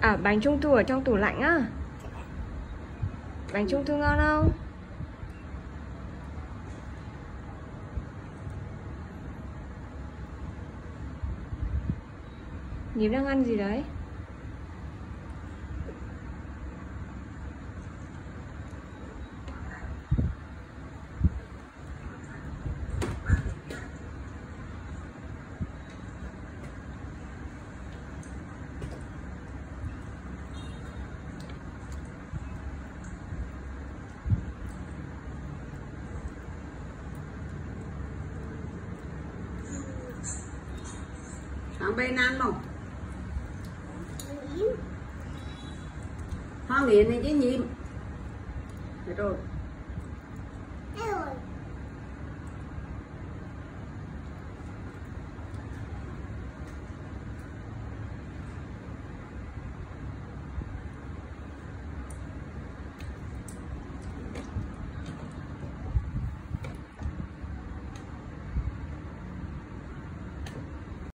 À bánh trung thu ở trong tủ lạnh á Bánh trung thu ngon không? Nhím đang ăn gì đấy? Thằng bên ăn không? Hoa nghiện này chứ nhím Rồi